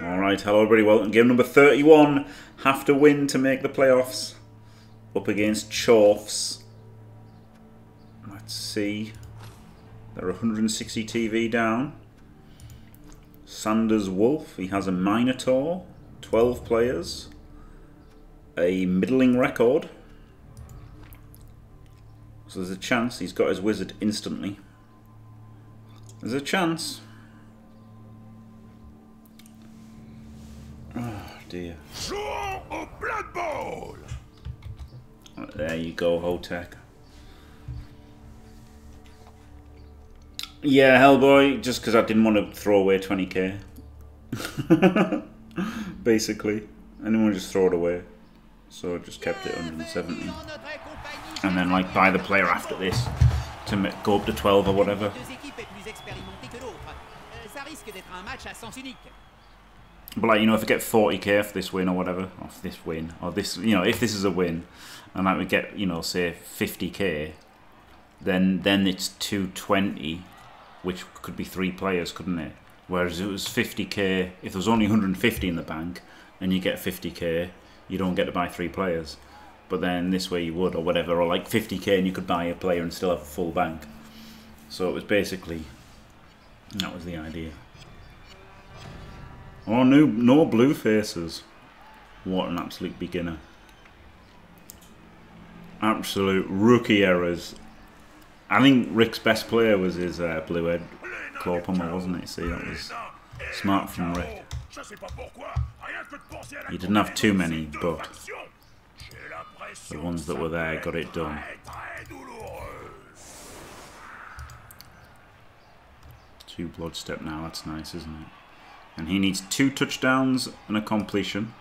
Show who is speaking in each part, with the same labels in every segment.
Speaker 1: Alright, hello everybody, welcome game number 31. Have to win to make the playoffs. Up against Chorfs. Let's see. They're 160 TV down. Sanders Wolf, he has a Minotaur. 12 players. A middling record. So there's a chance he's got his wizard instantly. There's a chance. Oh dear.
Speaker 2: Blood Bowl!
Speaker 1: There you go, Hotech. Yeah, Hellboy, just because I didn't want to throw away 20k. Basically. I didn't want to just throw it away. So I just kept it 170. And then, like, buy the player after this to go up to 12 or whatever. But like you know, if I get 40k off this win or whatever, off this win or this, you know, if this is a win, and I would get you know say 50k, then then it's 220, which could be three players, couldn't it? Whereas it was 50k, if there was only 150 in the bank, and you get 50k, you don't get to buy three players. But then this way you would, or whatever, or like 50k and you could buy a player and still have a full bank. So it was basically, that was the idea. Oh, no, no blue faces. What an absolute beginner. Absolute rookie errors. I think Rick's best player was his uh, blue head Clawpummer, wasn't it? See, that was smart from Rick. He didn't have too many, but the ones that were there got it done. Two blood step now, that's nice, isn't it? And he needs two touchdowns and a completion.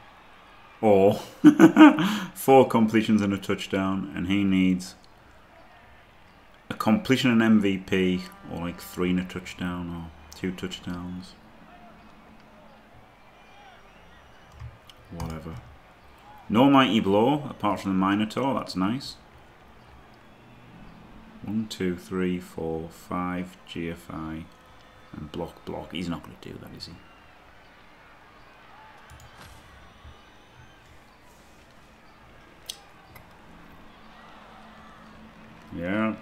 Speaker 1: Or four completions and a touchdown. And he needs a completion and MVP. Or like three and a touchdown. Or two touchdowns. Whatever. No Mighty Blow, apart from the Minotaur. That's nice. One, two, three, four, five GFI and block block. He's not going to do that, is he? Yeah.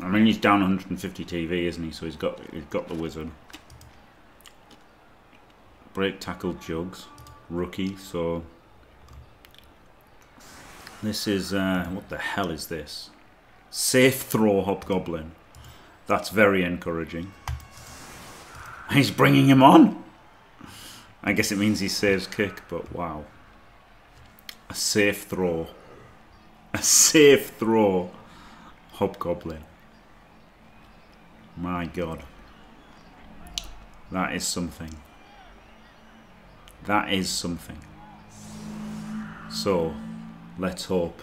Speaker 1: I mean, he's down 150 TV, isn't he? So he's got he's got the wizard. Break tackle jugs, rookie. So this is uh, what the hell is this? Safe throw hobgoblin. That's very encouraging. He's bringing him on. I guess it means he saves kick, but wow. A safe throw. A safe throw. Hobgoblin. My god. That is something. That is something. So, let's hope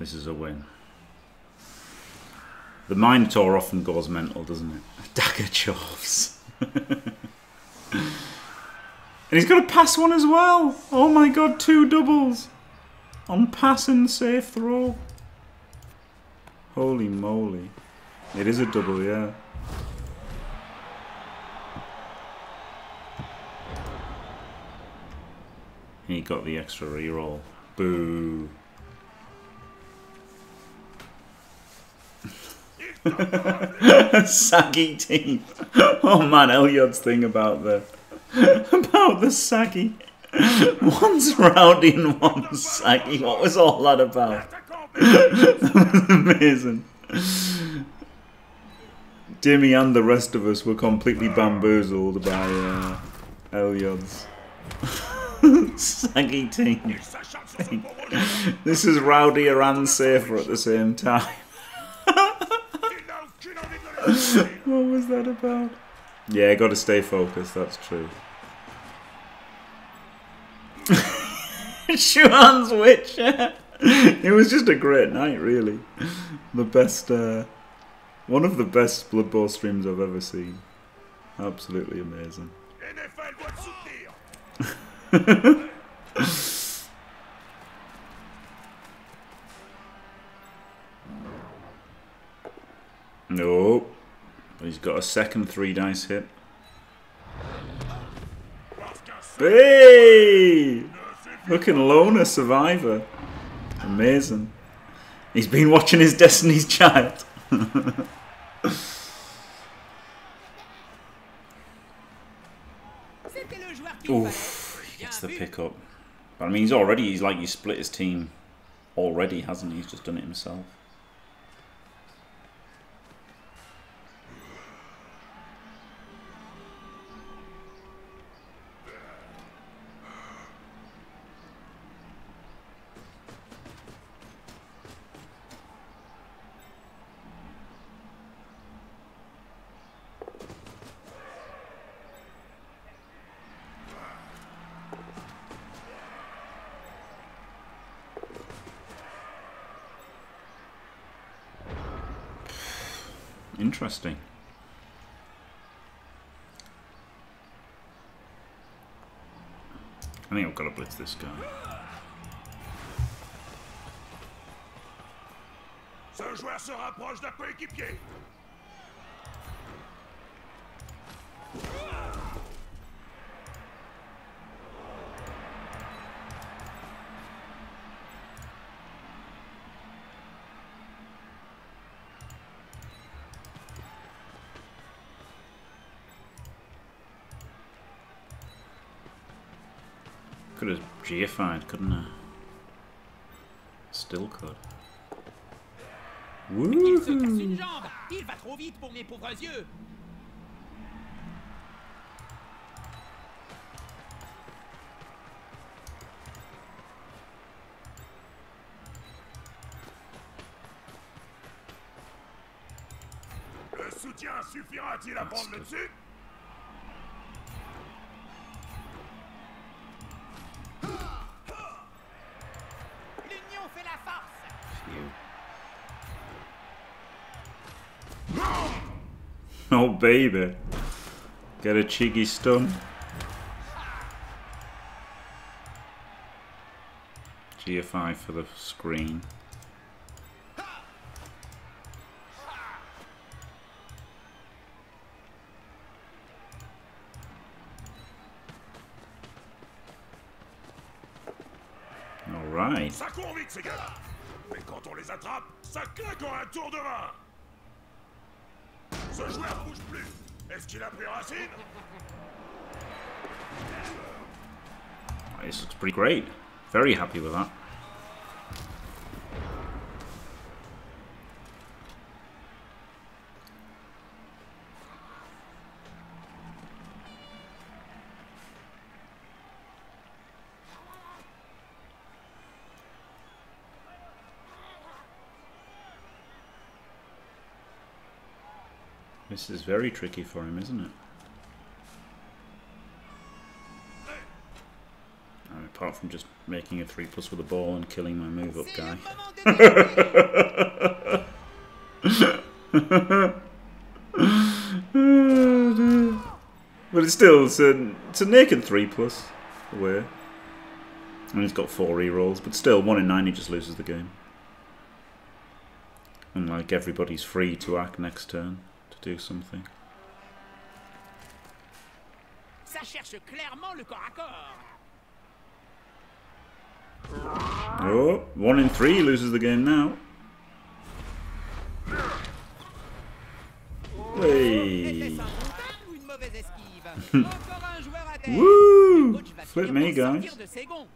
Speaker 1: this is a win. The Minotaur often goes mental, doesn't it? Dagger Chorfs. and he's got a pass one as well. Oh my god, two doubles. On pass and safe throw. Holy moly. It is a double, yeah. He got the extra reroll. Boo. saggy team. Oh man, Elyod's thing about the about the saggy. One's rowdy and one's saggy. What was all that about? That was amazing. Jimmy and the rest of us were completely bamboozled by uh, Elyod's saggy team. this is rowdier and safer at the same time. what was that about? Yeah, got to stay focused. That's true. Shuan's witch. it was just a great night, really. The best, uh, one of the best Blood Bowl streams I've ever seen. Absolutely amazing. nope. He's got a second three dice hit. Hey! Looking loner survivor. Amazing. He's been watching his Destiny's Child. Oof, he gets the pickup. But I mean, he's already, he's like, he split his team already, hasn't he? He's just done it himself. Interesting. I think I've got to blitz this guy.
Speaker 2: Ce joueur se rapproche d'un coéquipier.
Speaker 1: Could have GFI'd, couldn't I? Still could.
Speaker 3: Il se casse une jambe. Il va trop vite pour mes pauvres yeux.
Speaker 2: Le soutien suffira-t-il à prendre le dessus?
Speaker 1: Baby. Get a cheeky stun. GFI for the screen. Alright.
Speaker 2: Ça court vite, ces gars-là Mais quand on les attrape, ça claque en un tour de main Ce joueur bouge plus Est-ce qu'il a racine
Speaker 1: This looks pretty great. Very happy with that. This is very tricky for him, isn't it? Uh, apart from just making a 3 plus with a ball and killing my move up guy. but it's still it's a, it's a naked 3 plus away. And he's got 4 rerolls, but still 1 in 9 he just loses the game. And like everybody's free to act next turn do something.
Speaker 3: Ça cherche clairement le corps à corps.
Speaker 1: Oh, 1 in 3 loses the game now. Hey.
Speaker 3: Était-ce un bon tacle ou une mauvaise esquive Encore un joueur à terre.
Speaker 1: Woo!
Speaker 3: Le coach va
Speaker 1: Flip me, guys.
Speaker 3: sortir de ses gonds.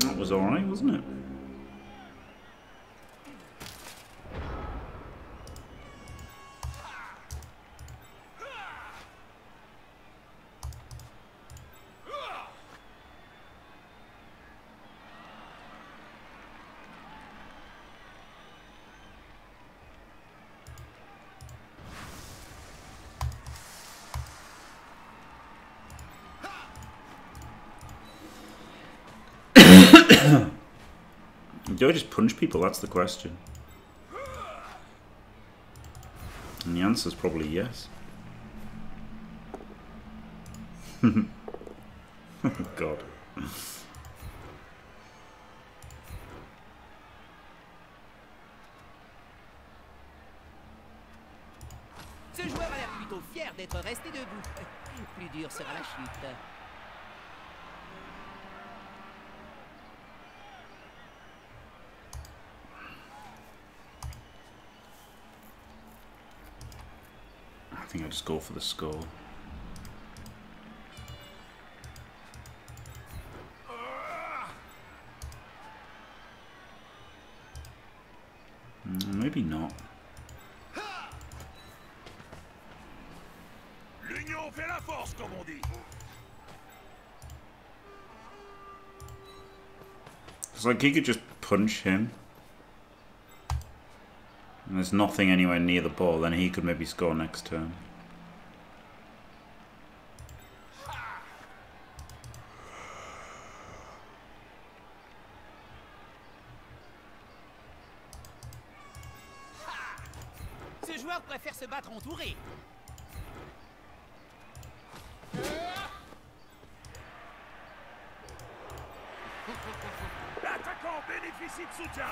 Speaker 1: That was alright, wasn't it? Do I just punch people? That's the question. And the answer is probably yes. God.
Speaker 3: Ce joueur a l'air plutôt fier d'être resté debout. Plus dur sera la chute.
Speaker 1: Think I'll just go for the score. Mm, Maybe not.
Speaker 2: L'union fait la force, comme on dit.
Speaker 1: It's like he could just punch him. There's nothing anywhere near the ball, then he could maybe score next turn.
Speaker 3: Ce joueur préfère se battre entouré.
Speaker 2: L'attaquant bénéficie de soutien.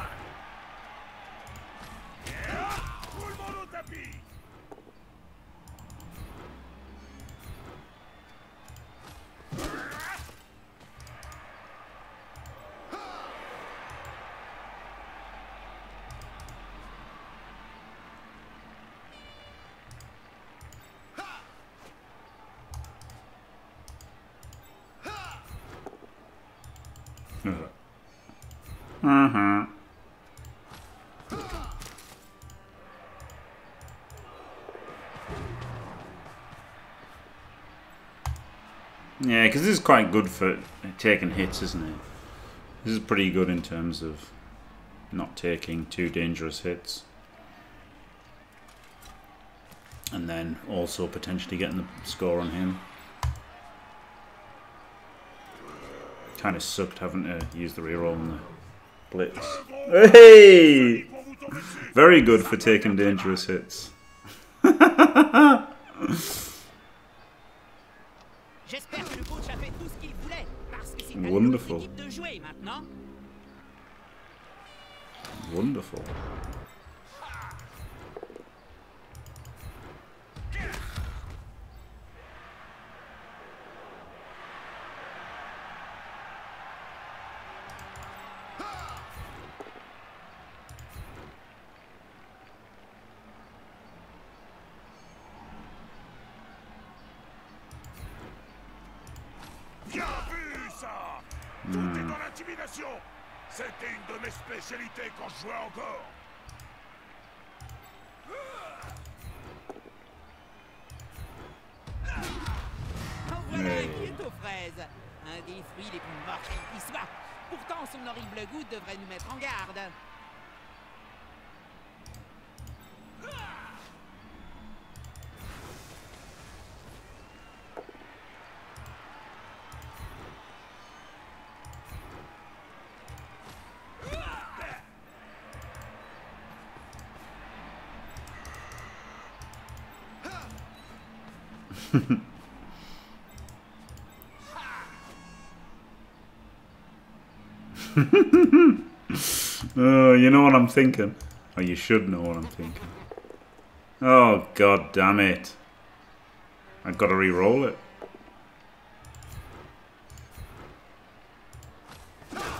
Speaker 2: Et hop, tout le monde au tapis.
Speaker 1: Uh-huh. Yeah, because this is quite good for taking hits, isn't it? This is pretty good in terms of not taking too dangerous hits. And then also potentially getting the score on him. Kind of sucked having to use the reroll on the blitz. Hey! Very good for taking dangerous hits.
Speaker 3: J'espère que le coach a fait tout ce qu'il voulait. Parce que c'est
Speaker 1: Wonderful.
Speaker 3: de jouer maintenant.
Speaker 1: Wonderful.
Speaker 2: Quand je jouais encore.
Speaker 3: En voilà un qui est aux fraises. Un des fruits les plus mortels qui soit. Pourtant, son horrible goût devrait nous mettre en garde.
Speaker 1: Oh, you know what I'm thinking. Or you should know what I'm thinking. Oh, god damn it. I've got to re-roll it.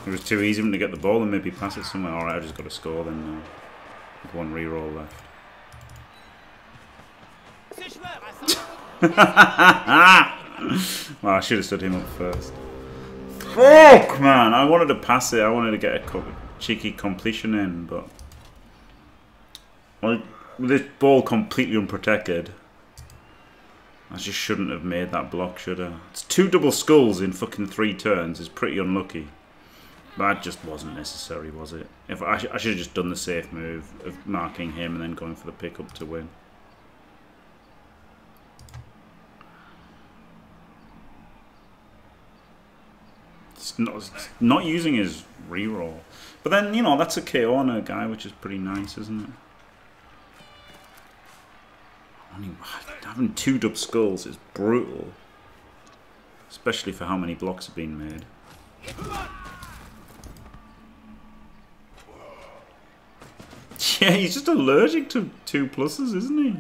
Speaker 1: It was too easy for him to get the ball and maybe pass it somewhere. Alright, I've just got to score then now. With one re-roll left. Well, I should have stood him up first. Fuck, man! I wanted to pass it. I wanted to get a cheeky completion in, but well, this ball completely unprotected, I just shouldn't have made that block, should I? It's two double skulls in fucking three turns. It's pretty unlucky. That just wasn't necessary, was it? If I, I should have just done the safe move of marking him and then going for the pickup to win. Not, not using his reroll. But then, you know, that's a KO on a guy, which is pretty nice, isn't it? Only, having two dub skulls is brutal. Especially for how many blocks have been made. Yeah, he's just allergic to two pluses, isn't he?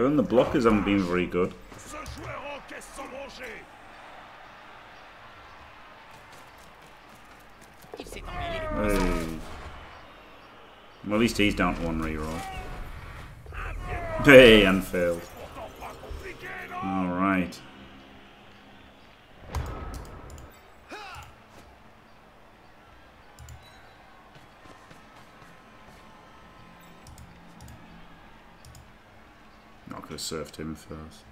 Speaker 1: But then the blockers haven't been very good. Hey. Well, at least he's down to one reroll. Hey, and failed. Alright. Could have served him first.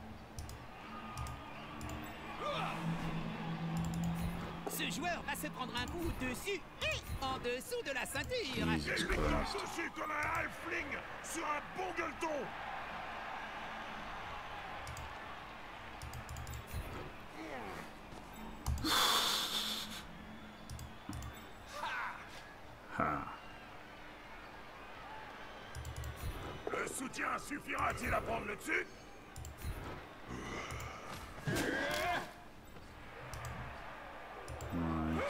Speaker 3: Ce joueur va se prendre un coup dessus et en dessous de la ceinture.
Speaker 1: Jesus Christ.
Speaker 2: dessus comme un halfling sur un bon gueuleton. À prendre le dessus
Speaker 1: Right.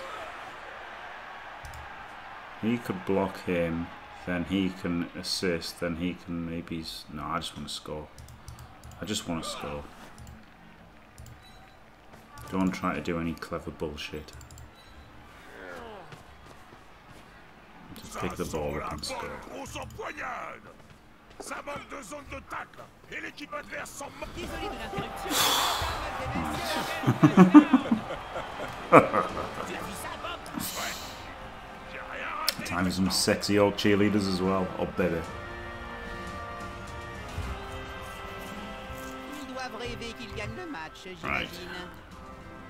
Speaker 1: He could block him, then he can assist, then he can maybe. No, I just want to score. I just want to score. Don't try to do any clever bullshit. Just pick the ball up and score.
Speaker 2: Bonne grosse empoignade. Ça manque de zone de tacle et l'équipe adverse s'en moque.
Speaker 3: Désolé de l'interruption. tu as vu ça, Bob
Speaker 2: J'ai rien raté.
Speaker 1: Time for some sexy old cheerleaders as well. Oh, baby.
Speaker 3: Ils doivent rêver qu'ils gagnent le match,
Speaker 1: Right.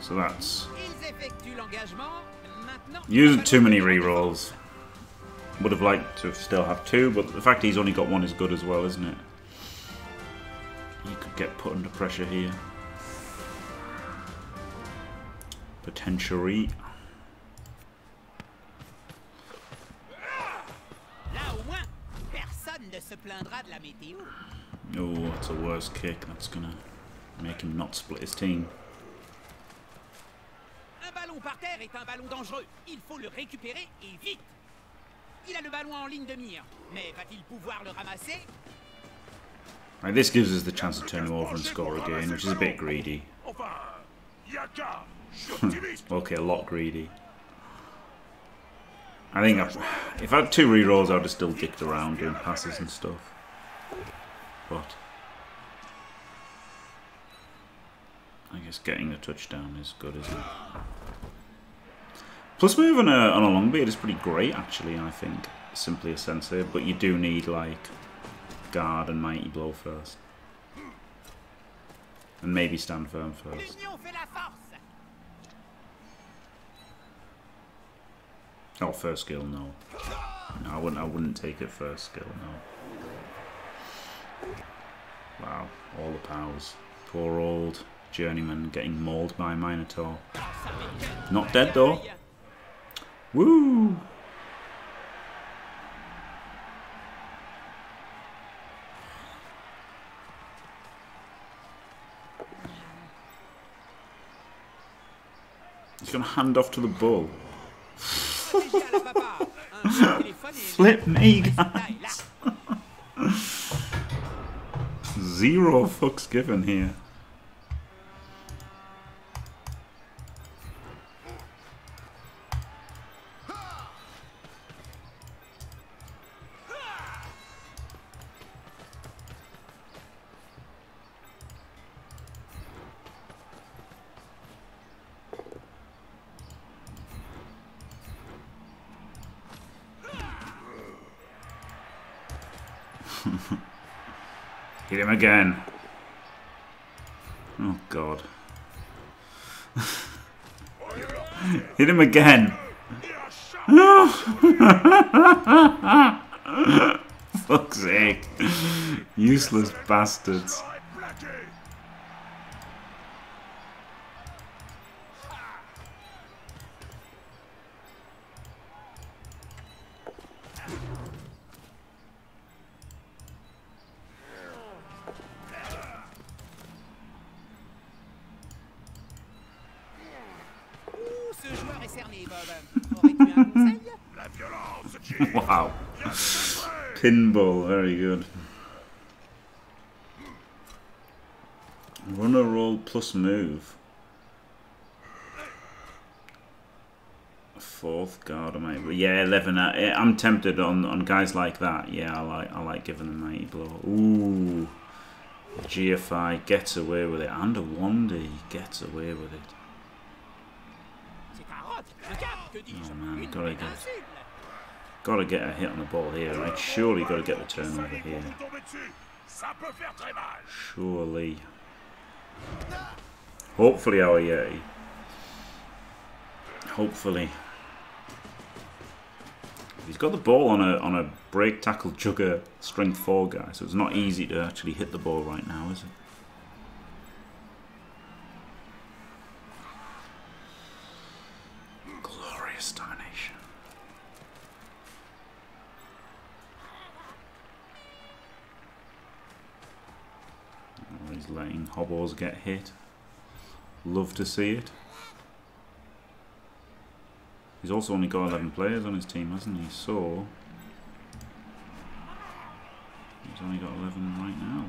Speaker 1: So that's.
Speaker 3: Ils effectuent l'engagement. Maintenant.
Speaker 1: Using too many rerolls. Would have liked to still have two, but the fact he's only got one is good as well, isn't it? He could get put under pressure here. Potentially.
Speaker 3: Là, au moins, personne ne se plaindra de la météo.
Speaker 1: Oh, that's a worse kick. That's gonna make him not split his team.
Speaker 3: Un ballon par terre est un ballon dangereux. Il faut le récupérer et vite. Il a le ballon en ligne de mire. Mais va-t-il pouvoir le ramasser
Speaker 1: Like, this gives us the chance to turn him over and score again, which is a bit greedy.
Speaker 2: Enfin, Yaka, je hmm. suis optimiste.
Speaker 1: Okay, a lot greedy. I think I've, if I had two rerolls, I would have still dicked around doing passes and stuff. But I guess getting the touchdown is good, isn't it? Plus, move on uh, a on a long beard is pretty great, actually. I think simply a sensei, but you do need like guard and mighty blow first, and maybe stand firm first. Oh, first skill, no. No, I wouldn't. I wouldn't take it first skill, no. Wow, all the powers. Poor old journeyman getting mauled by Minotaur. Not dead though. Woo! He's gonna hand off to the bull. Flip me,
Speaker 3: là.
Speaker 1: Zero fucks given here. Hit him again. Fuck's sake. Useless bastards. Pinball, very good. Runner roll plus move. Fourth guard, I might. Yeah, eleven. uh, I'm tempted on on guys like that. Yeah, I like I like giving them mighty blow. Ooh, GFI gets away with it, and a Wandy gets away with it. Oh, man, gotta get-. Got to get a hit on the ball here, right? Surely got to get the turnover here. Surely. Hopefully, oh, our Yeti. Hopefully. He's got the ball on a on a break tackle jugger strength four guy, so it's not easy to actually hit the ball right now, is it? Glorious domination. Oh, he's letting hobos get hit. Love to see it. He's also only got 11 players on his team, hasn't he? So, he's only got 11 right now.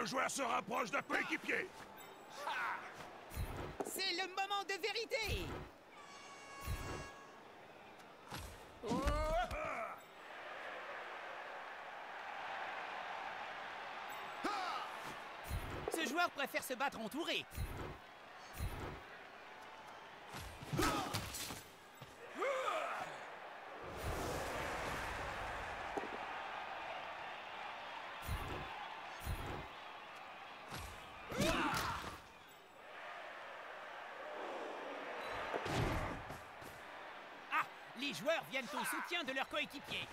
Speaker 2: Ce joueur se rapproche d'un coéquipier.
Speaker 3: C'est le moment de vérité Ce joueur préfère se battre entouré. Ah Les joueurs viennent au soutien de leur coéquipier.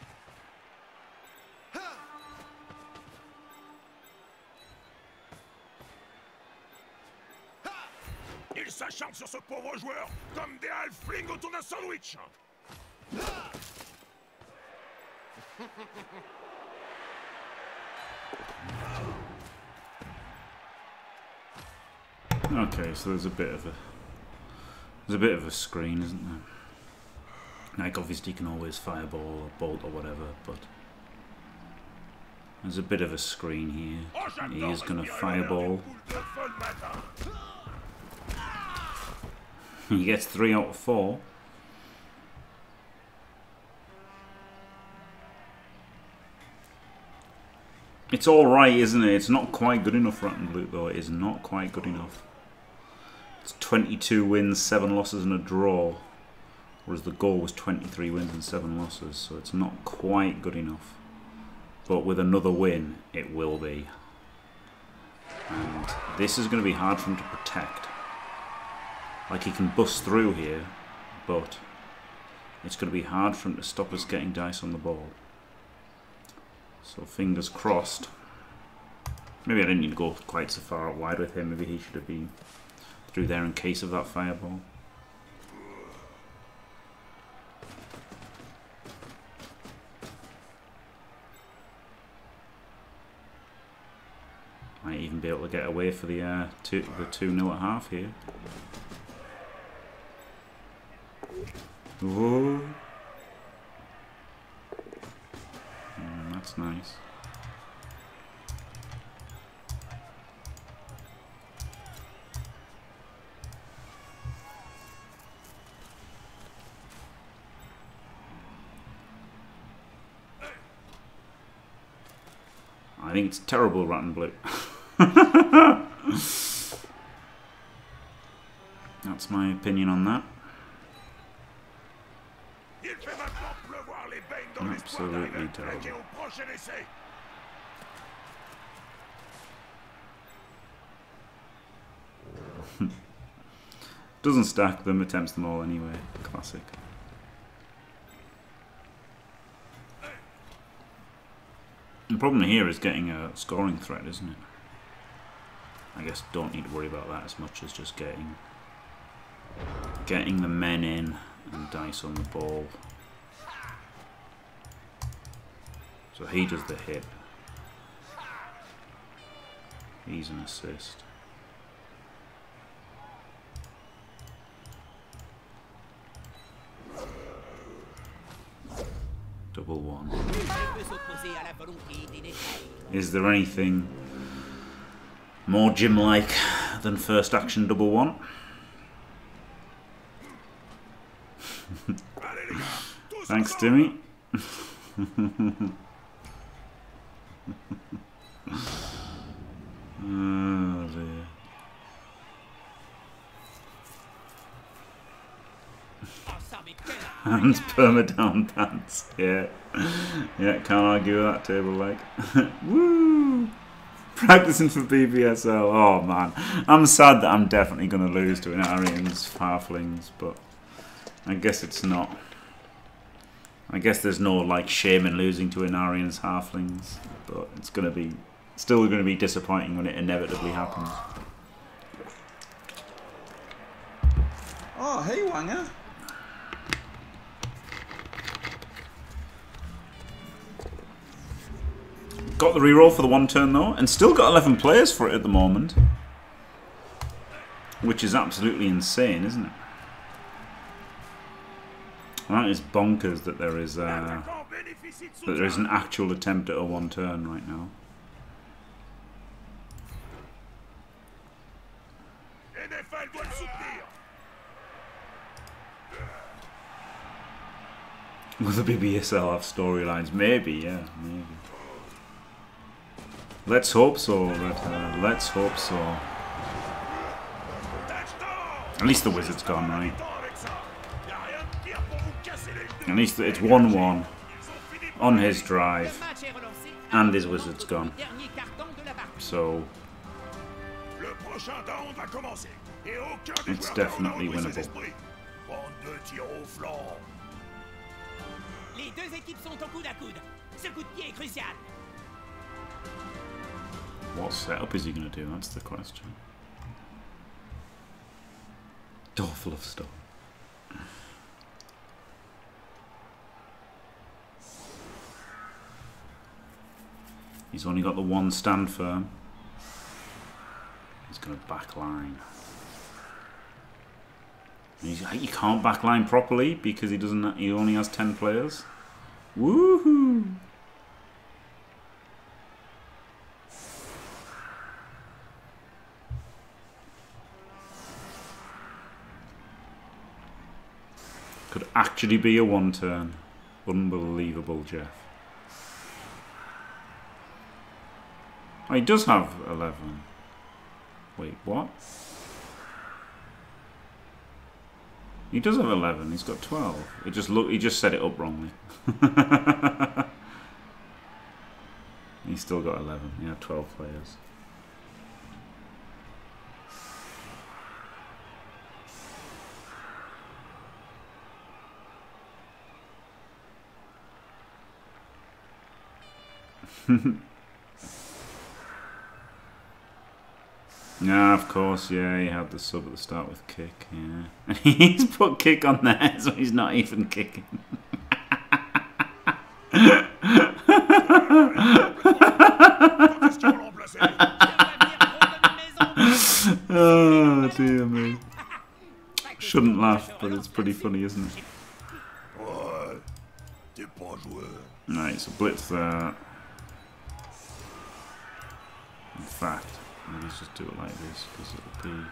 Speaker 2: Ils s'acharnent sur ce pauvre joueur comme des halflings autour d'un sandwich.
Speaker 1: Okay, so there's a bit of a there's a bit of a screen, isn't there? Like obviously can always fireball or bolt or whatever, but there's a bit of a screen here. He is fireball.
Speaker 2: feu le matin.
Speaker 1: He gets three out of four. It's alright, isn't it? It's not quite good enough, Rat and though. It is not quite good enough. It's 22 wins, 7 losses, and a draw. Whereas the goal was 23 wins and 7 losses, so it's not quite good enough. But with another win, it will be. And this is going to be hard for him to protect. Like he can bust through here, but it's going to be hard for him to stop us getting dice on the ball. So fingers crossed. Maybe I didn't need to go quite so far wide with him. Maybe he should have been through there in case of that fireball. Even be able to get away for the uh, two the two nil at half here. Whoa. Mm, that's nice. I think it's terrible, and Blue. That's my opinion on that. Absolutely terrible. Doesn't stack them, attempts them all anyway. Classic. The problem here is getting a scoring threat, isn't it? I guess don't need to worry about that as much as just getting getting the men in and dice on the ball. So he does the hit. He's an assist. Double one. Is there anything more gym-like than first action double one? Thanks, Timmy. oh dear. Hands perma down pants. Yeah. Yeah, can't argue that table leg. Woo! Practicing for BBSL. Oh man. I'm sad that I'm definitely going to lose to an Arians Halflings, but I guess it's not. I guess there's no like shame in losing to Inarian's halflings, but it's gonna be still gonna be disappointing when it inevitably happens.
Speaker 4: Oh, hey Wanger.
Speaker 1: Got the reroll for the one turn though, and still got 11 players for it at the moment. Which is absolutely insane, isn't it? That is bonkers that there is uh, that there is an actual attempt at a one turn right now. Will the BBSL have storylines? Maybe, yeah, maybe. Let's hope so, uh, let's hope so. At least the wizard's gone, right? At least it's 1-1 on his drive. And his wizard's gone. So... It's definitely winnable. What setup is he going to do? That's the question. Door full of stuff. He's only got the one stand firm. He's going to backline. He's, he can't backline properly because he doesn't. He only has ten players. Woohoo! Actually be a one turn. Unbelievable, Jeff. Oh, he does have 11. Wait, what? He does have 11. He's got 12. It just look. He just set it up wrongly. He's still got 11. Yeah, 12 players. Yeah, of course, yeah, he had the sub at the start with kick, yeah. And he's put kick on there, so he's not even kicking. oh, dear me. Shouldn't laugh, but it's pretty funny, isn't it? Right, so blitz there. Fact, let's just do it like this because it'll be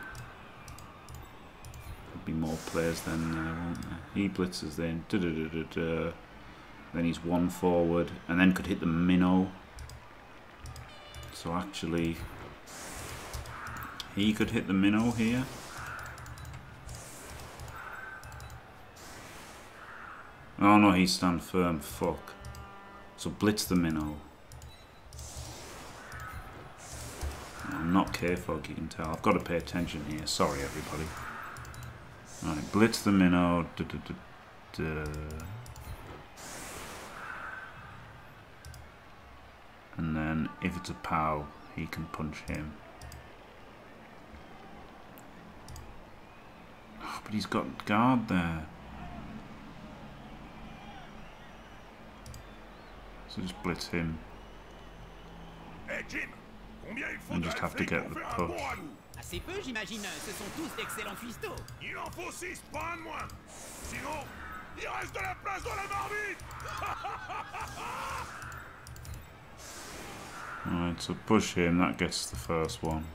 Speaker 1: there'll be more players than there, uh, won't there? He blitzes then, da -da -da -da -da. then he's one forward, and then could hit the minnow. So actually, he could hit the minnow here. Oh no, he's stand firm. Fuck. So blitz the minnow. I'm not careful, you can tell. I've got to pay attention here. Sorry, everybody. Right, blitz the minnow. Oh, duh. And then if it's a POW, he can punch him. Oh, but he's got guard there. So just blitz him.
Speaker 2: Hey Jim, combien il faut
Speaker 1: On
Speaker 2: de
Speaker 1: just have to get the
Speaker 2: faire
Speaker 1: push.
Speaker 3: Assez peu, j'imagine. Ce sont tous d'excellents cuistots.
Speaker 2: Il en faut 6, pas un de moins. Sinon, il reste de la place dans la marmite
Speaker 1: Alright, so push him, that gets the first one.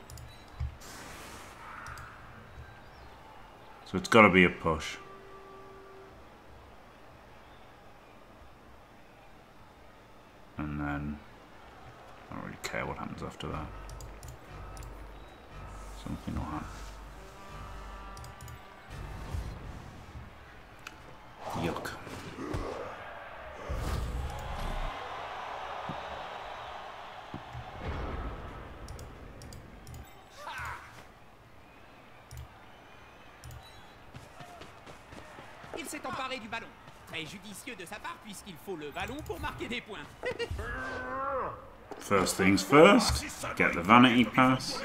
Speaker 1: So it's got to be a push. Care what happens after that. Something will happen. Yuck.
Speaker 3: Il s'est emparé du ballon. Très judicieux de sa part puisqu'il faut le ballon pour marquer des points.
Speaker 1: First things first, get the vanity pass.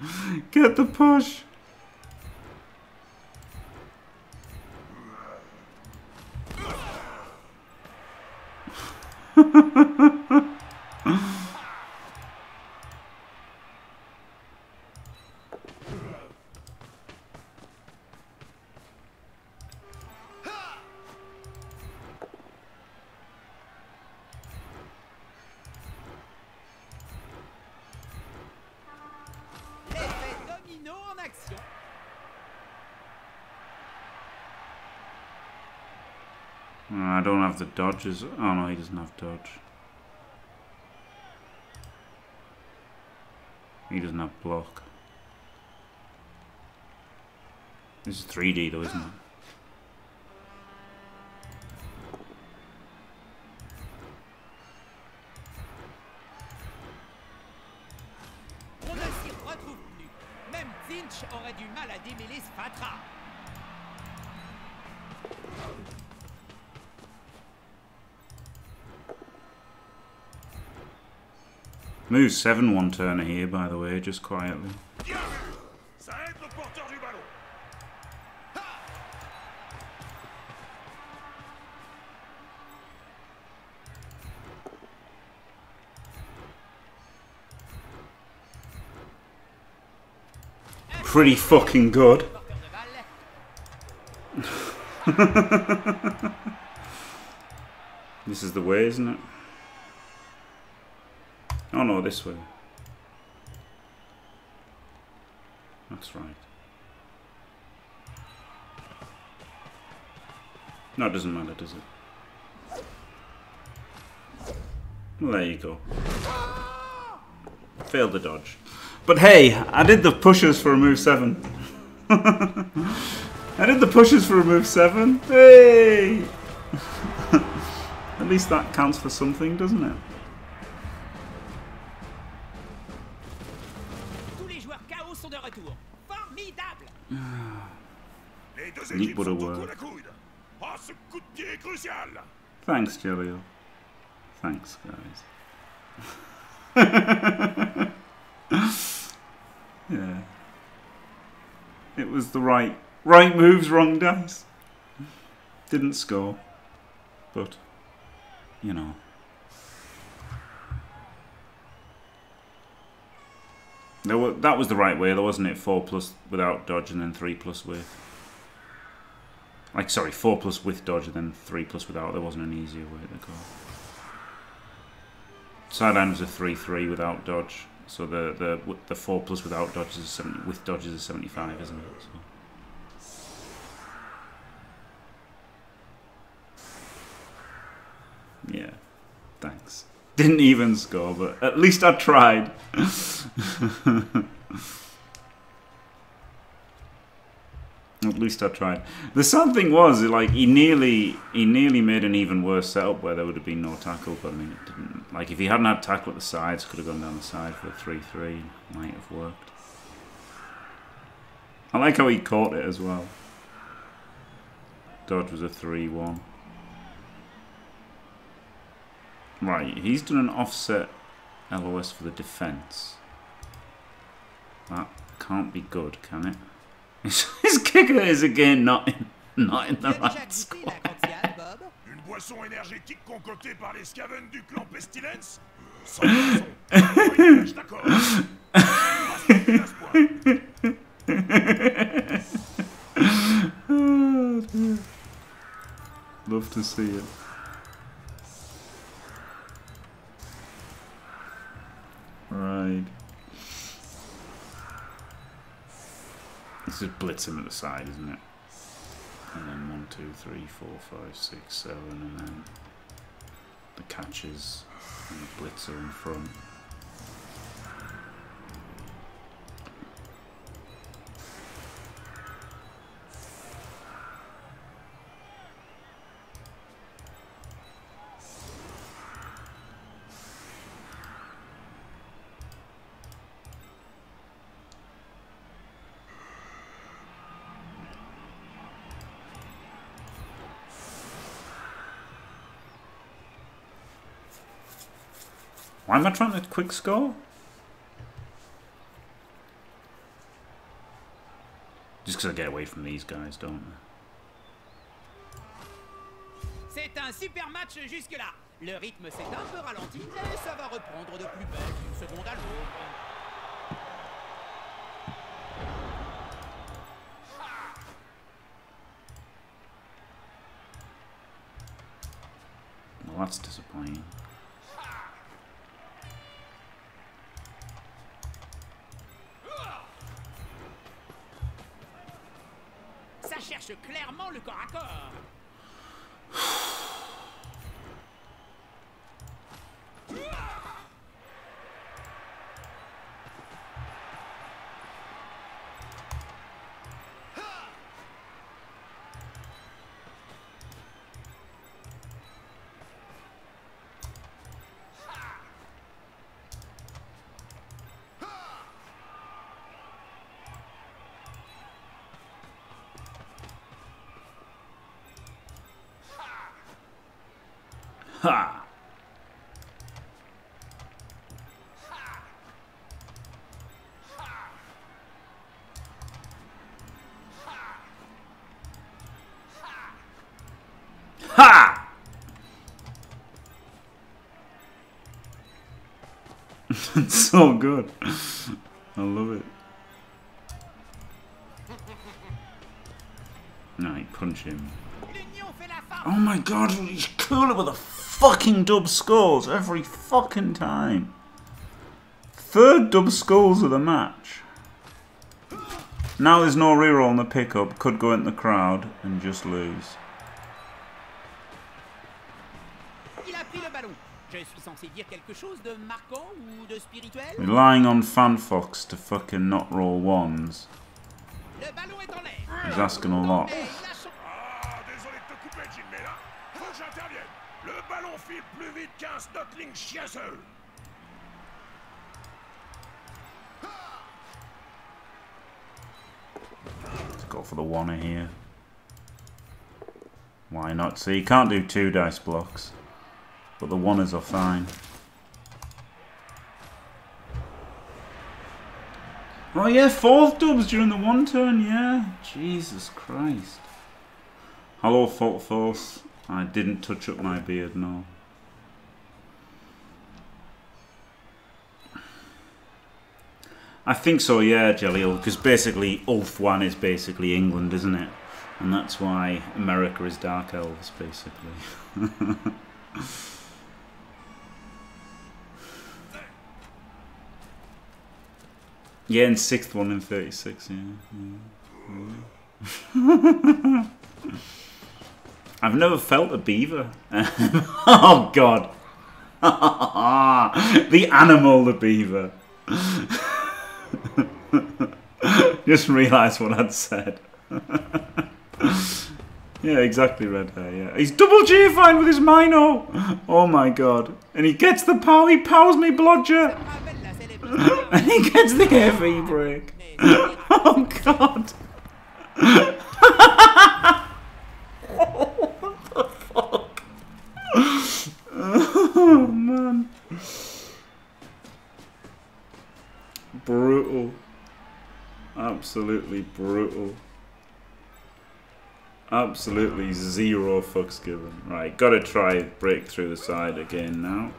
Speaker 1: Get the push! Don't have the dodges. Oh no, he doesn't have dodge. He doesn't have block. This is 3D though, isn't it? Move 7 one turner here, by the way, just quietly. Pretty fucking good. This is the way, isn't it? Oh no, this way. That's right. No, it doesn't matter, does it? Well, there you go. Failed the dodge. But hey, I did the pushes for a move 7. I did the pushes for a move 7. Hey! At least that counts for something, doesn't it? Thanks, Jelio. Thanks, guys. yeah. It was the right right moves, wrong dice. Didn't score. But you know. Were, that was the right way, though, wasn't it? Four plus without dodge, and then three plus with. Like, sorry, four plus with dodge, and then three plus without. There wasn't an easier way to go. Sideline was a three-three without dodge, so the the the four plus without dodge is a 70, with dodge is a seventy-five, isn't it? So. Yeah, thanks. Didn't even score, but at least I tried. at least I tried. The sad thing was, like, he nearly he nearly made an even worse setup where there would have been no tackle, but I mean, it didn't. Like, if he hadn't had tackle at the sides, could have gone down the side for a 3-3. Might have worked. I like how he caught it as well. Dodge was a 3-1. Right, he's done an offset LOS for the defence. That can't be good, can it? His kicker is again not in, not in the right squad.
Speaker 2: Une boisson énergétique concoctée par les Skaven du clan Pestilence Sans d'accord.
Speaker 1: Love to see it. Right. This is blitz him at the side, isn't it? And then one, two, three, four, five, six, seven, and then the catches and the blitzer in front. Why am I trying to quick score? Just because I get away from these guys, don't I?
Speaker 3: C'est un super match jusque-là. Le rythme s'est un peu ralenti, mais ça va reprendre de plus belle d'une seconde à l'autre.
Speaker 1: Ha! Ha! it's so good. I love it. Right, punch him. Oh my god, he's cooler with the fucking dub scores every fucking time. Third dub scores of the match. Now there's no reroll on the pickup, could go in the crowd and just lose.
Speaker 3: Il a pris le ballon. Je suis censé dire quelque chose de marquant ou de spirituel
Speaker 1: Relying on Fanfox to fucking not roll ones.
Speaker 3: Le ballon est en l'air.
Speaker 1: He's asking a lot.
Speaker 2: Le ballon file plus vite qu'un Snotling chiasseux.
Speaker 1: Let's go for the one here. Why not? See, you can't do two dice blocks. But the oneers are fine. Oh yeah, fourth dubs during the one turn, yeah. Jesus Christ. Hello, Fault Force. I didn't touch up my beard, no. I think so, yeah, Jaleel, because basically Ulf 1 is basically England, isn't it? And that's why America is Dark Elves, basically. yeah, and sixth one in 36, yeah. yeah, yeah. I've never felt a beaver. oh, God. the animal, the beaver. Just realised what I'd said. yeah, exactly, red hair, yeah. He's double G-fine with his Mino! Oh my god. And he gets the pow, he powers me blodger! And he gets the AV break. Oh god. Oh man. Brutal. Absolutely brutal. Absolutely zero fucks given. Right, gotta try break through the side again now.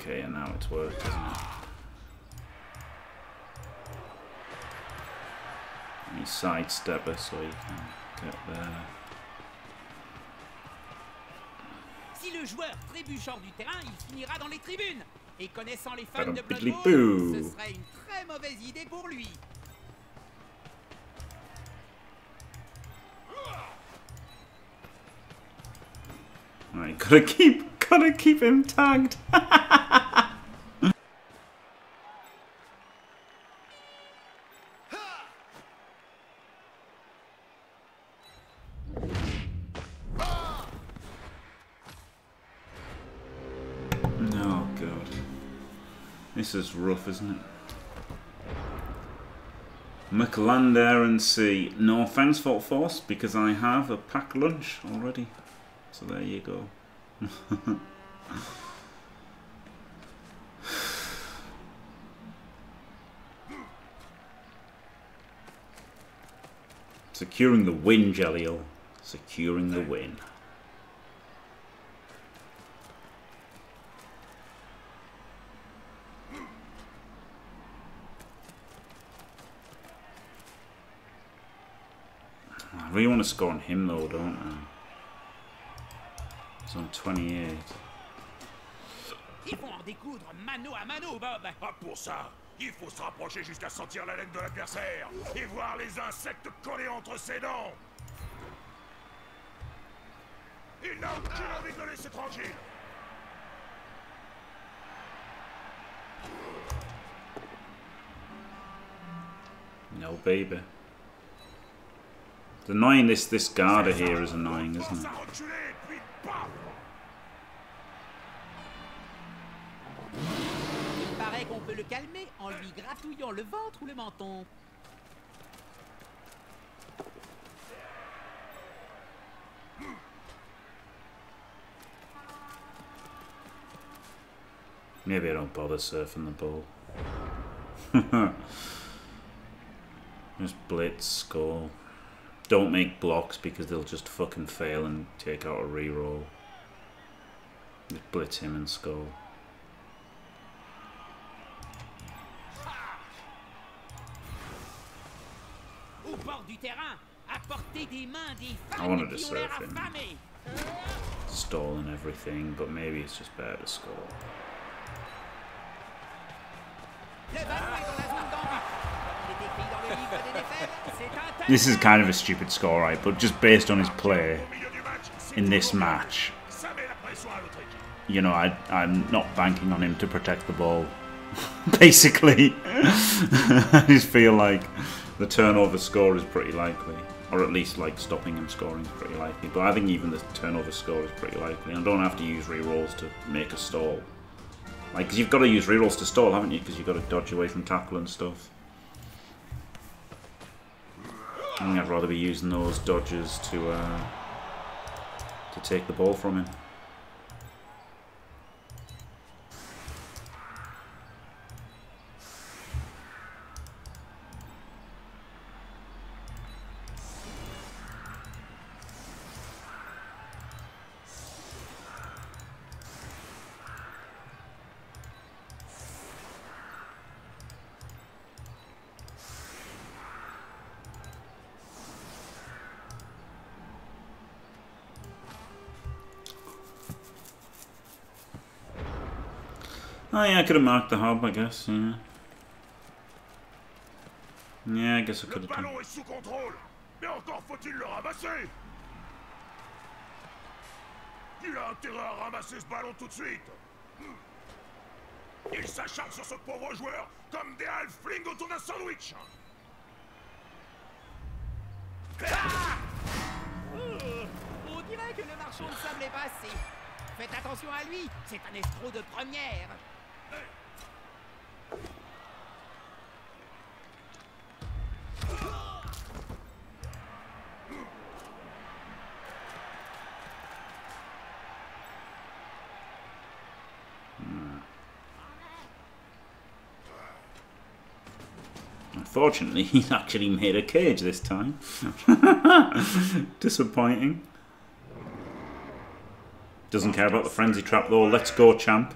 Speaker 1: Okay, and now it's worked, isn't it? And you sidestep her so you can get there.
Speaker 3: Joueur trébuche hors du terrain, il finira dans les tribunes. Et connaissant les fans de Blood Bowl, ce serait une très mauvaise idée pour lui.
Speaker 1: Right, gotta keep, gotta keep him tagged. this is rough, isn't it? McLander and C. No thanks for force because I have a packed lunch already. So there you go. Securing the win, Jelliel. Securing the win. Really want to score on him though, don't I? He's on 28.
Speaker 3: Ils vont en découdre mano à mano, Bob.
Speaker 2: Ah, pour ça, il faut se rapprocher jusqu'à sentir la laine de l'adversaire et voir les insectes collés entre ses dents. Il n'a aucune envie de le laisser tranquille.
Speaker 1: No, baby. It's annoying this this Garda here is annoying, isn't it?
Speaker 2: à reculer, puis paf
Speaker 3: Il paraît qu'on peut le calmer en lui gratouillant le ventre ou le menton.
Speaker 1: Maybe I don't bother surfing the ball. just blitz, score. Don't make blocks because they'll just fucking fail and take out a reroll. Just blitz him and score.
Speaker 3: Au bord du terrain, à portée des mains des
Speaker 1: I wanted to surf him.
Speaker 3: affamés.
Speaker 1: Stall and everything, but maybe it's just better to score. This is kind of a stupid score, right? But just based on his play in this match, you know, I, I'm not banking on him to protect the ball. Basically, I just feel like the turnover score is pretty likely, or at least like stopping him scoring is pretty likely. But I think even the turnover score is pretty likely. I don't have to use rerolls to make a stall. Like, because you've got to use rerolls to stall, haven't you? Because you've got to dodge away from tackle and stuff. I'd rather be using those dodges to uh, to take the ball from him. Yeah, I could have marked the hub, I guess. Yeah. Yeah, I guess I
Speaker 2: Le
Speaker 1: could have done.
Speaker 2: ballon est sous contrôle, mais encore faut-il le ramasser. Il a intérêt à ramasser ce ballon tout de suite. Ils s'acharnent sur ce pauvre joueur comme des halflings autour d'un sandwich.
Speaker 3: On dirait que le marchand de sable est passé. Faites attention à lui, c'est un escroc de première.
Speaker 1: Unfortunately, he's actually made a cage this time. Disappointing. Doesn't care about the frenzy trap though. Let's go, champ.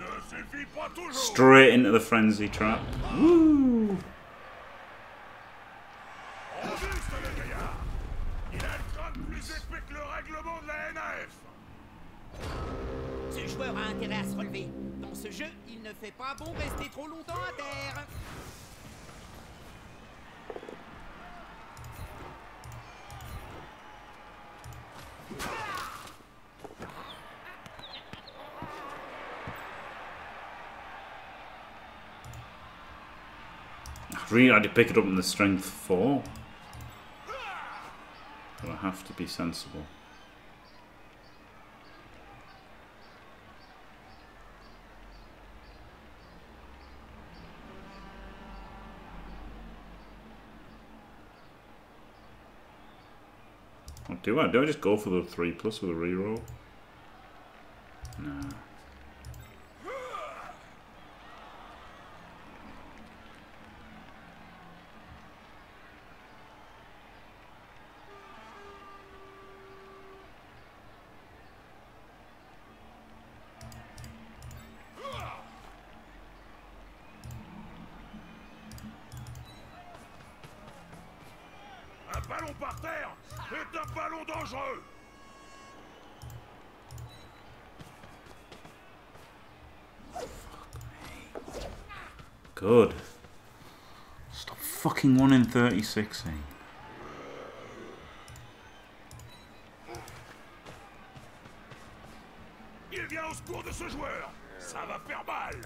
Speaker 1: Straight into the frenzy trap. Woo!
Speaker 3: Ce joueur a intérêt à se relever. Dans ce jeu, il ne fait pas bon rester trop longtemps à terre.
Speaker 1: Really had to pick it up in the strength four. But I have to be sensible. What do I? Do I just go for the 3 plus with a reroll? No.
Speaker 2: Ballon par terre est un ballon dangereux.
Speaker 1: Good. Stop fucking 1 in 36, eh?
Speaker 2: Il vient au secours de ce joueur. Ça va faire mal.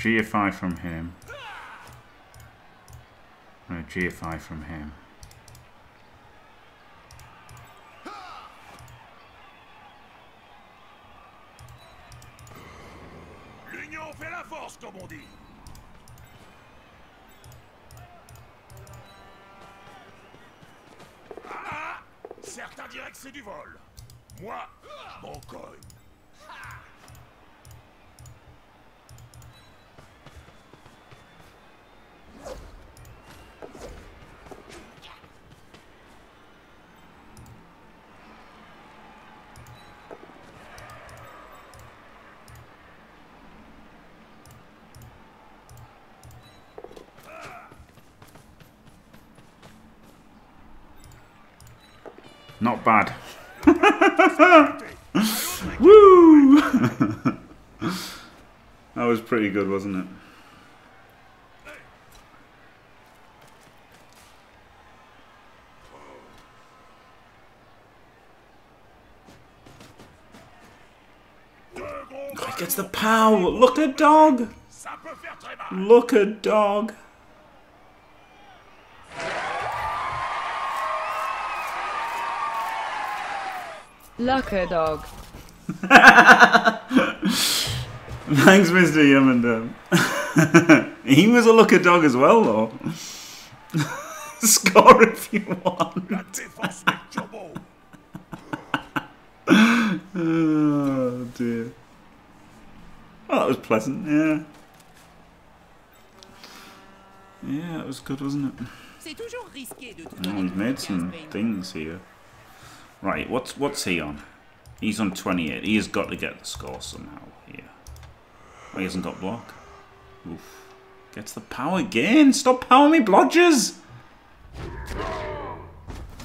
Speaker 1: GFI from him. A GFI from him. Bad. Woo! that was pretty good, wasn't it?
Speaker 2: Gros
Speaker 1: He gets the pow! Look at dog! Look at dog!
Speaker 4: Lucker dog.
Speaker 1: Thanks, Mr. Yamandam. he was a looker dog as well, though. Score if you want.
Speaker 2: La défense met turbo.
Speaker 1: Oh dear. Well, that was pleasant, yeah. Yeah, it was good, wasn't it?
Speaker 3: C'est toujours risqué de tout
Speaker 1: Oh,
Speaker 3: donner
Speaker 1: he's made some things here. Right, what's what's he on? He's on 28. He has got to get the score somehow here. Oh, he hasn't got block. Oof. Gets the power again. Stop power me, blodgers!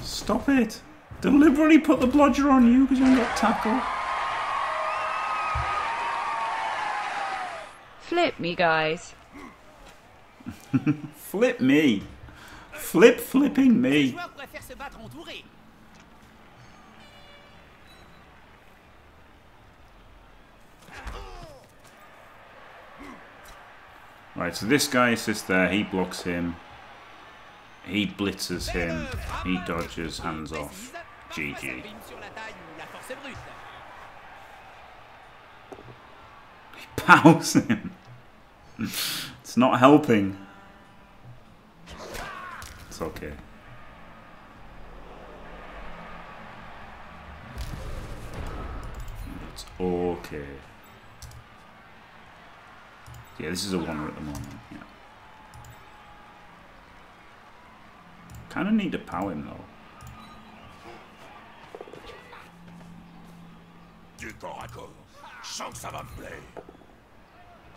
Speaker 1: Stop it. Deliberately put the blodger on you because you haven't got tackle.
Speaker 4: Flip me, guys.
Speaker 1: Flip me. Flip flipping me. Right, so this guy sits there, he blocks him. He blitzes him. He dodges, hands off. GG.
Speaker 3: He.
Speaker 1: Pows him. It's not helping. It's okay. It's okay. Yeah, this is a one at the moment. Yeah. Kind of need to power him though.
Speaker 2: Du corps à corps. Je que ça va me plaire.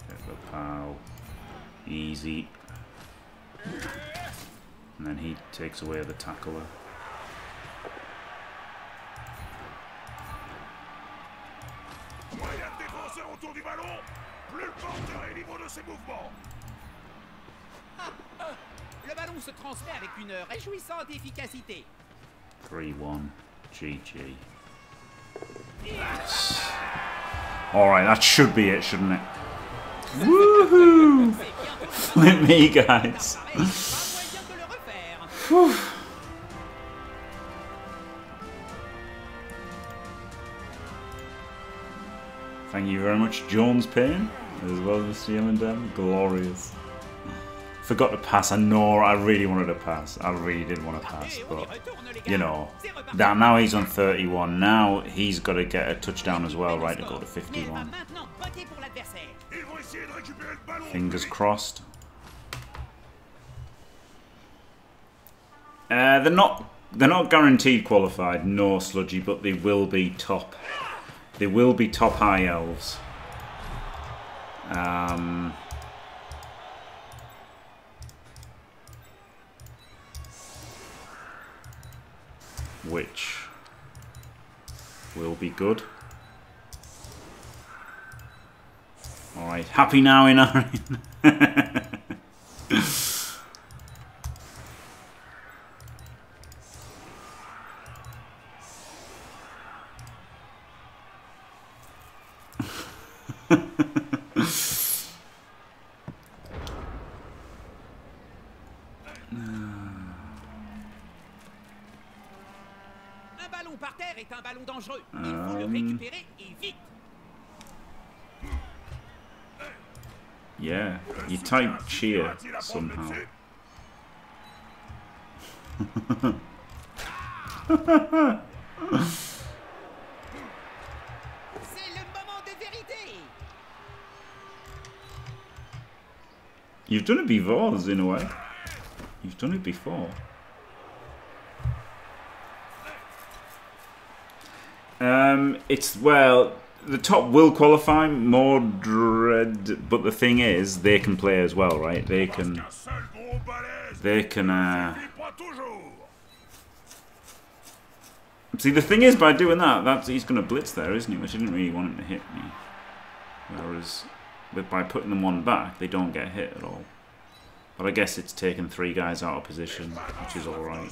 Speaker 1: Bit a pow. Easy. And then he takes away the tackler.
Speaker 2: Porteur de ses mouvements.
Speaker 3: Le ballon se transmet avec une réjouissante efficacité.
Speaker 1: 3-1. GG. Yes. Alright, that should be it, shouldn't it? Woohoo!
Speaker 3: C'est
Speaker 1: Flip me, guys.
Speaker 3: Pareil, c'est pas moyen de le refaire.
Speaker 1: Thank you very much, Jones Payne, as well as Mr. Yellendam. Glorious. Forgot to pass. I know I really wanted to pass. I really did want to pass, but you know, that now he's on 31. Now he's got to get a touchdown as well, right, to go to
Speaker 3: Mais elle va
Speaker 1: 51.
Speaker 3: maintenant botter pour l'adversaire.
Speaker 2: Ils vont essayer de récupérer le ballon.
Speaker 1: Fingers crossed. Uh, they're not they're not guaranteed qualified, nor sludgy, but they will be top. They will be top high elves. Um, which will be good. Alright, happy now in Arian.
Speaker 3: Un ballon par terre est un ballon dangereux. Il faut le
Speaker 1: Um.
Speaker 3: récupérer et vite.
Speaker 1: Yeah, you type cheer somehow. You've done it before, in a way. You've done it before. Um, it's well, the top will qualify. Mordred, but the thing is, they can play as well, right? They can, they can. Uh, see, the thing is, by doing that, that's he's going to blitz there, isn't he? Which I didn't really want him to hit me. Whereas, with by putting them one back, they don't get hit at all. But I guess it's taken three guys out of position, which is all right.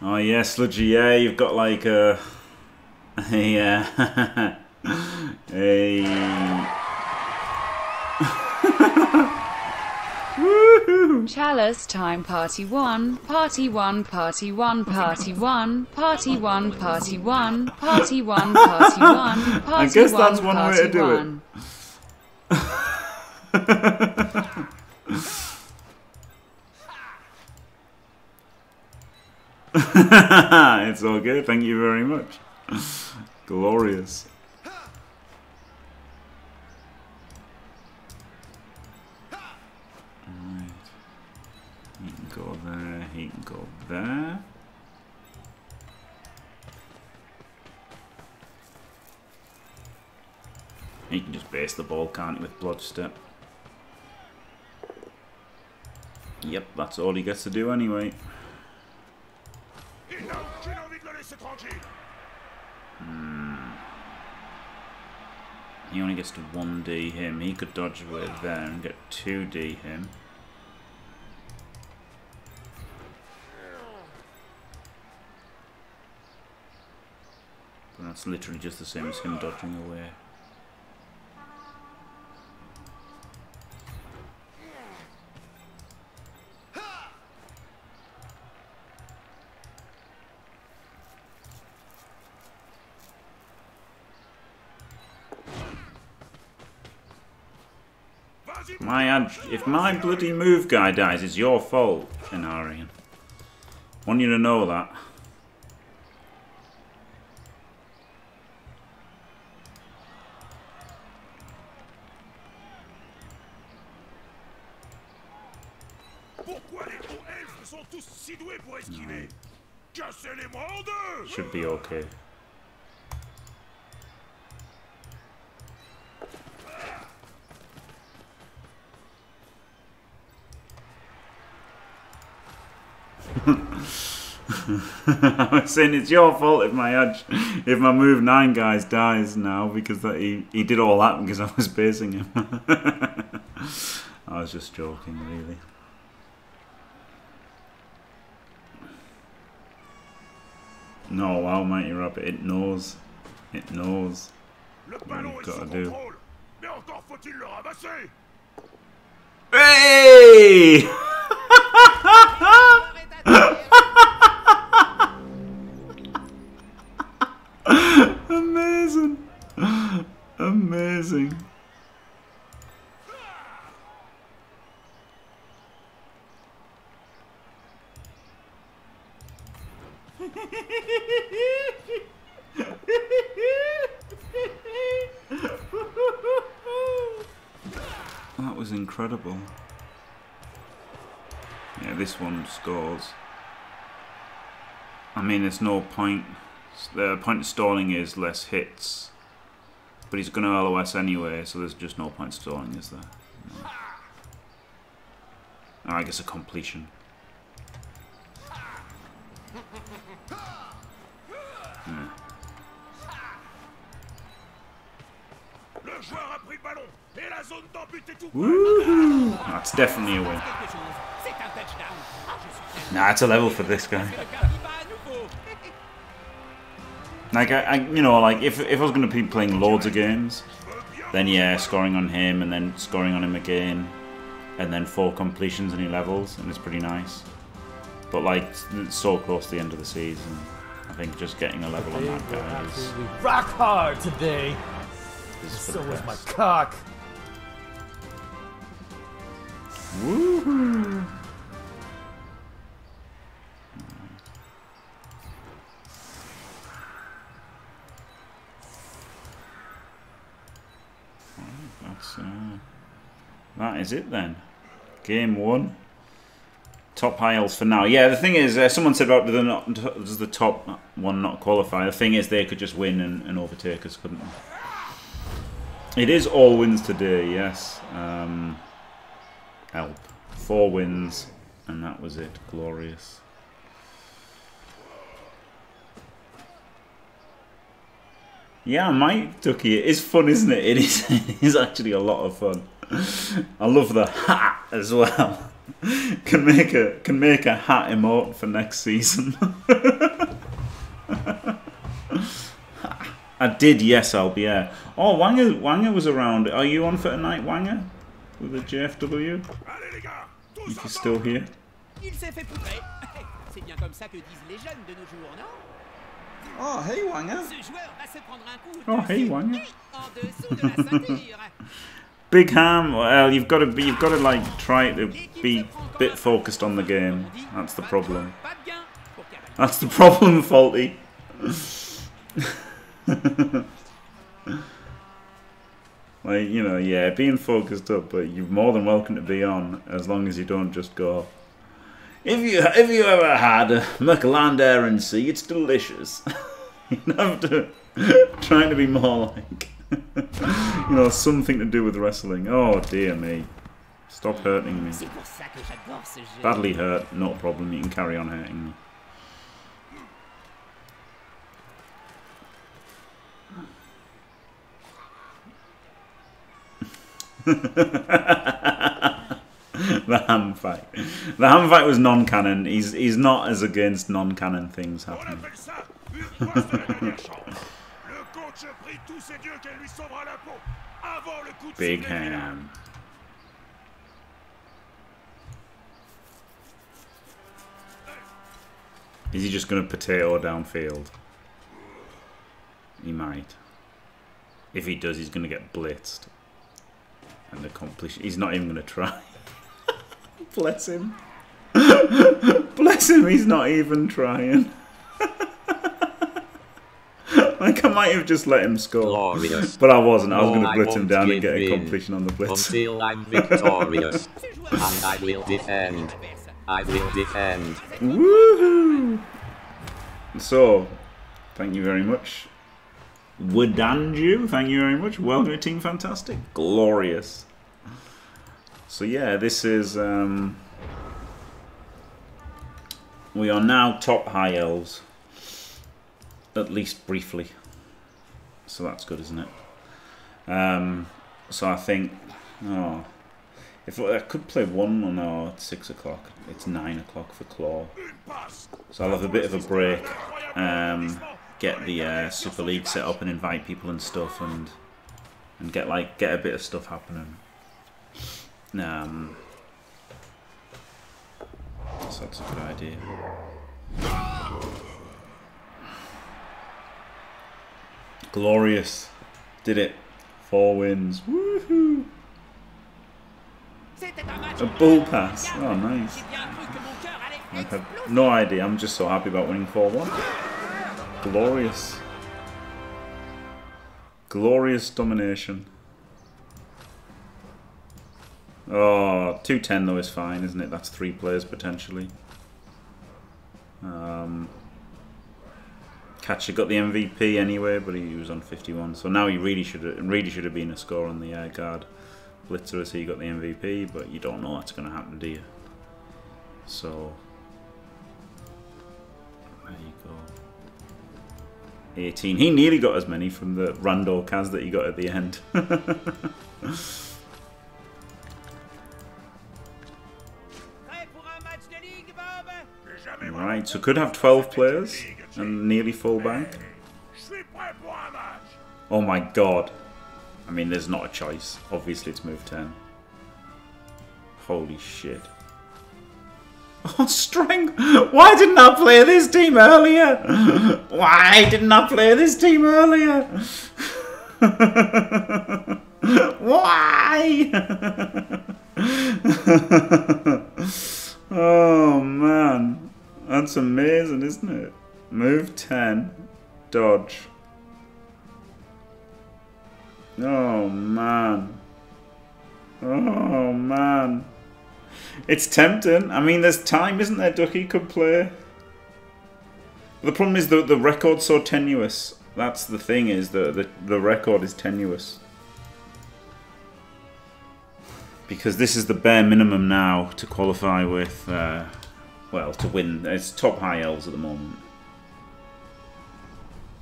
Speaker 1: Oh yeah, sludgy. Yeah, you've got like a, a, uh, a.
Speaker 4: Chalice time party one, party one, party one, party one, party one, party one, party one, party one, party
Speaker 1: guess
Speaker 4: one,
Speaker 1: that's one way to do it. it's all good. Thank you very much. Glorious. He can go there. He can go there. He can just base the ball, can't he, with blood step? Yep, that's all he gets to do anyway.
Speaker 2: Il n'a aucune envie de le laisser tranquille.
Speaker 1: He only gets to 1D him. He could dodge with there and get 2D him. But that's literally just the same as him dodging away. If my bloody move guy dies, it's your fault, Inarian. Want you to know that.
Speaker 2: pourquoi les gros elfes sont tous si doués pour esquiver Cassez-les-moi en deux
Speaker 1: Should be okay. I was saying it's your fault if my edge, if my move nine guys dies now because that he he did all that because I was basing him. I was just joking, really. No, wow, mighty rabbit, it knows, it knows.
Speaker 2: Ballon
Speaker 1: you've gotta do.
Speaker 2: contrôle Mais encore faut-il le ramasser
Speaker 1: Hey! Amazing, amazing. That was incredible. Yeah, this one scores. I mean, there's no point. The point of stalling is less hits. But he's going to LOS anyway, so there's just no point stalling, is there? No. Oh, I guess a completion. Definitely a win.
Speaker 3: Quelque chose. C'est un touchdown. Je suis
Speaker 1: Nah, it's a level for this guy.
Speaker 3: le gars qui bat à nouveau.
Speaker 1: Like, I, I, you know, like if if I was going to be playing loads of games, then yeah, scoring on him and then scoring on him again, and then four completions and he levels, and it's pretty nice. But like, it's so close to the end of the season, I think just getting a level on that guy is,
Speaker 5: rock hard today.
Speaker 1: is
Speaker 5: So was my cock.
Speaker 1: Woohoo! That's, uh, that is it then. Game one. Top Isles for now. Yeah, the thing is, uh, someone said about the not, does the top one not qualify. The thing is, they could just win and, and overtake us, couldn't they? It is all wins today, yes. Um, help. Four wins, and that was it. Glorious. Yeah, Mike Ducky, it is fun, isn't it? It is, it is actually a lot of fun. I love the hat as well. Can make a can make a hat emote for next season. I did, yes, Albier. Oh, Wanger, Wanger was around. Are you on for tonight, Wanger? With the JFW?
Speaker 2: Allez les gars Tous
Speaker 1: If you're still here?
Speaker 3: Il s'est fait poudrer. C'est bien comme ça que disent les jeunes de nos jours, non
Speaker 1: Oh, hey, Wanger.
Speaker 3: Ce joueur va se prendre un coup
Speaker 1: Oh, hey,
Speaker 3: dessus
Speaker 1: Wanya.
Speaker 3: et en dessous de la ceinture.
Speaker 1: Big Ham. Well, you've got to be. You've got to like try to be a bit focused on the game. That's the problem.
Speaker 3: Pas de gain pour Cavani.
Speaker 1: That's the problem, faulty. like you know, yeah, being focused up, but you're more than welcome to be on as long as you don't just go. If you if you ever had a McLand Air and Sea, it's delicious. you have to trying to be more like you know something to do with wrestling. Oh dear me, stop hurting me.
Speaker 3: C'est pour ça que j'adore ce jeu.
Speaker 1: Badly hurt, not a problem. You can carry on hurting me. The ham fight. The ham fight was non-canon. He's he's not as against non-canon things happening.
Speaker 2: appelle ça une poisse de la dernière chance. Le coach prie tous ses dieux qu'elle lui sauvera la peau avant le coup de
Speaker 1: Big ham. Is he just going to potato downfield? He might. If he does, he's going to get blitzed. And accomplish. He's not even going to try. Bless him. Bless him, he's not even trying. like, I might have just let him score.
Speaker 6: Glorious.
Speaker 1: But I wasn't. I was
Speaker 6: No,
Speaker 1: going to blitz him down and get a completion on the blitz.
Speaker 6: Until I'm victorious. And I will defend. I will defend.
Speaker 1: Woohoo! So, thank you very much. Wadanju, thank you very much. Welcome to Team Fantastic. Glorious. So yeah, this is um we are now top high elves. At least briefly. So that's good, isn't it? Um so I think oh if I could play one no, it's six o'clock. It's nine o'clock for Claw. So I'll have a bit of a break, um, get the uh, Super League set up and invite people and stuff, and and get like get a bit of stuff happening. Um, so that's a good idea. Glorious, did it, four wins, woohoo! A bull pass, oh nice. I have no idea. I'm just so happy about winning 4 1. Glorious. Glorious domination. Oh, 210 though is fine, isn't it? That's three players potentially. Um, Catcher got the MVP anyway, but he was on 51. So now he really should have, really should have been a score on the air guard. Blitzer as he got the MVP, but you don't know that's going to happen, do you? So 18. He nearly got as many from the rando cas that he got at the end.
Speaker 2: Jamais
Speaker 1: right, so could have 12 players and nearly full
Speaker 2: match.
Speaker 1: Oh my god. I mean, there's not a choice. Obviously, it's move 10. Holy shit. Oh, strength! Why didn't I play this team earlier? Why didn't I play this team earlier? Why? oh man. That's amazing, isn't it? Move 10. Dodge. Oh man. Oh man. It's tempting. I mean, there's time, isn't there? Ducky could play. The problem is the the record's so tenuous. That's the thing. Is the the the record is tenuous. Because this is the bare minimum now to qualify with, uh, well, to win. It's top high elves at the moment.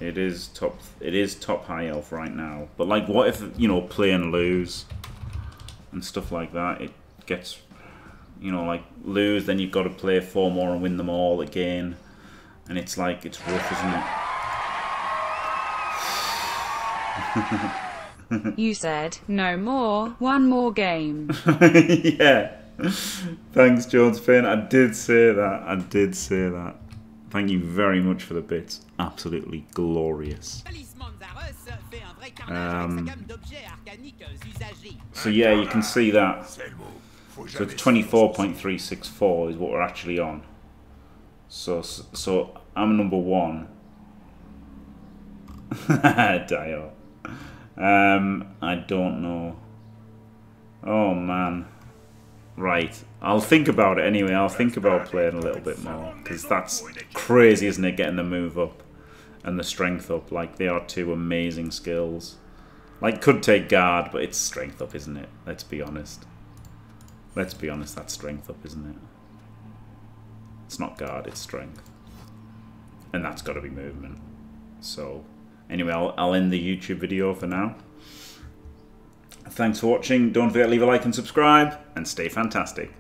Speaker 1: It is top. It is top high elf right now. But like, what if you know play and lose, and stuff like that? It gets, you know, like lose, then you've got to play four more and win them all again, and it's like it's rough, isn't it?
Speaker 4: You said, no more, one more game.
Speaker 1: yeah. Thanks, Jones Payne. I did say that. I did say that. Thank you very much for the bits. Absolutely glorious.
Speaker 3: Talisman Zaros fait un vrai carnage avec sa
Speaker 1: Um,
Speaker 3: gamme d'objets arcaniques usagés.
Speaker 1: So yeah, you can see that.
Speaker 2: C'est le mot. Faut
Speaker 1: So it's 24.364 is what we're actually on. So so I'm number one. Dio. Um, I don't know. Oh man. Right. I'll think about it anyway. I'll think about playing a little bit more because that's crazy, isn't it? Getting the move up and the strength up. Like they are two amazing skills. Like could take guard, but it's strength up, isn't it? Let's be honest. Let's be honest, that's strength up, isn't it? It's not guard, it's strength. And that's got to be movement. So, anyway, I'll, I'll end the YouTube video for now. Thanks for watching. Don't forget to leave a like and subscribe, and stay fantastic.